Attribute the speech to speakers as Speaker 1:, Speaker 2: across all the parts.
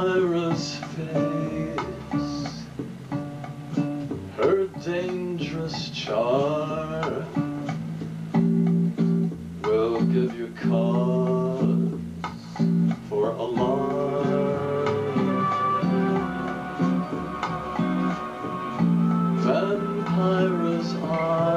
Speaker 1: Vampira's face, her dangerous charm will give you cause for alarm. Vampira's eyes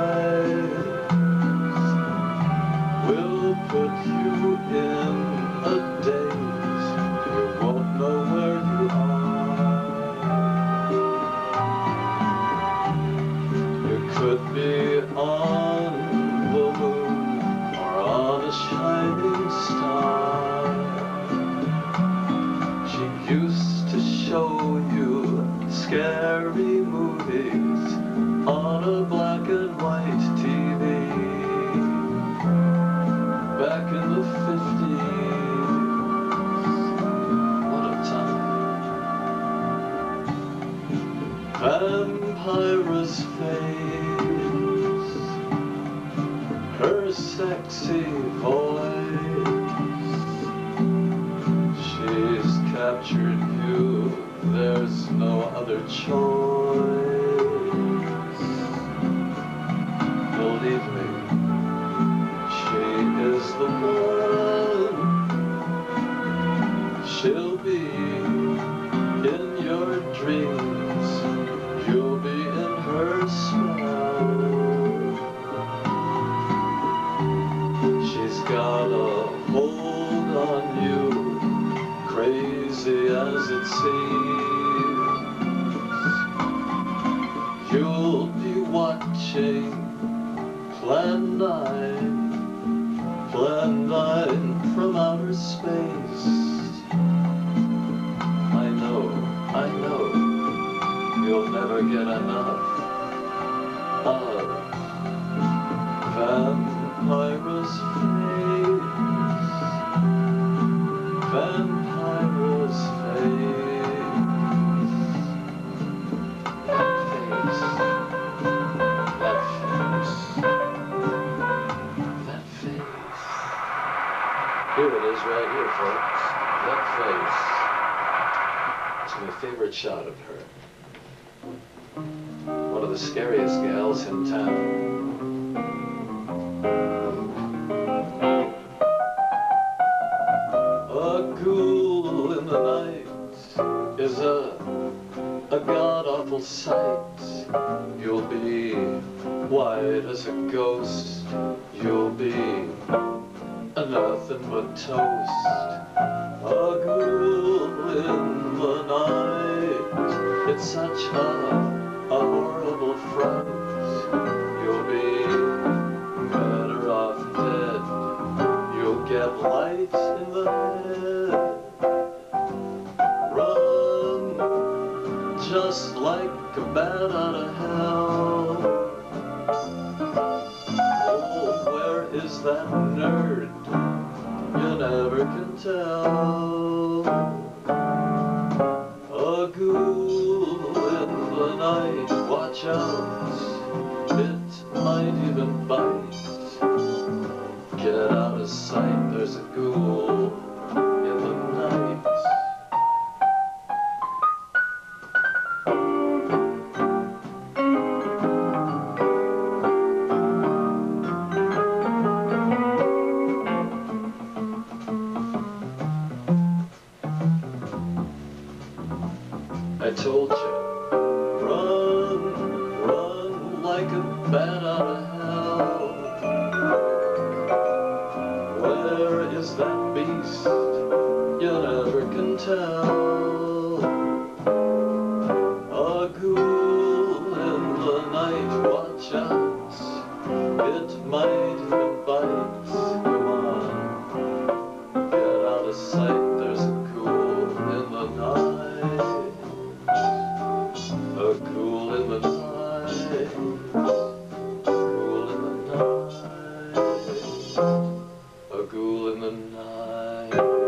Speaker 1: on a black and white TV back in the 50s. What a time. Vampira's face, her sexy voice. She's captured you, there's no other choice. You'll be watching Plan 9, Plan 9 from outer space. I know, I know, you'll never get enough Here it is right here, folks. That face. It's my favorite shot of her. One of the scariest gals in town. A ghoul in the night is a a god awful sight. You'll be white as a ghost. You'll be nothing but toast. A ghoul in the night. It's such a, a horrible fright. You'll be better off dead. You'll get light in the head. Run just like a bat out of hell. Oh, where is that nerd? You never can tell. A ghoul in the night, watch out. It might even bite. Get out of sight, there's a ghoul told you, run, run like a bat out of hell. Where is that beast? You never can tell. a ghoul in the night.